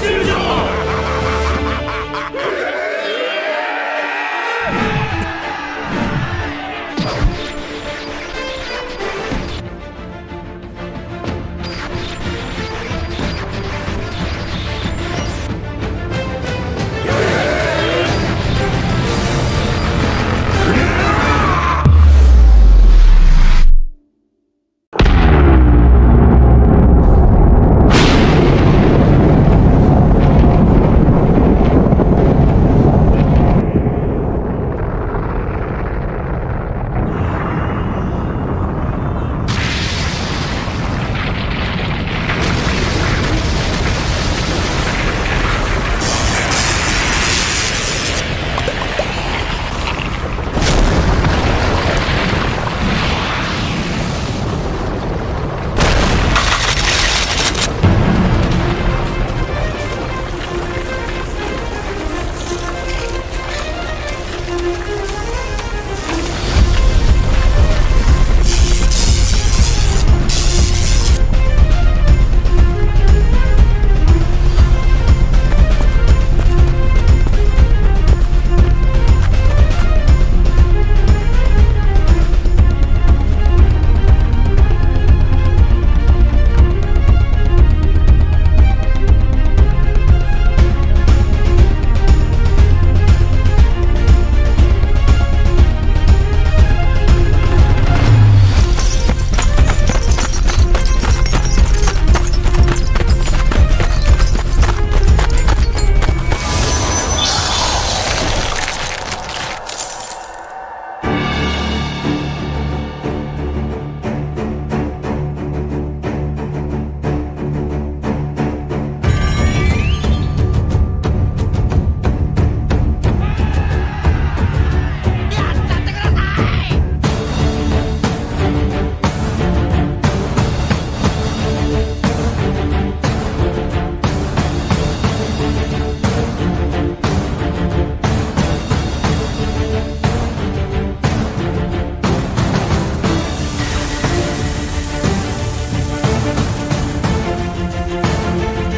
찔러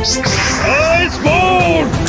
Iceborne!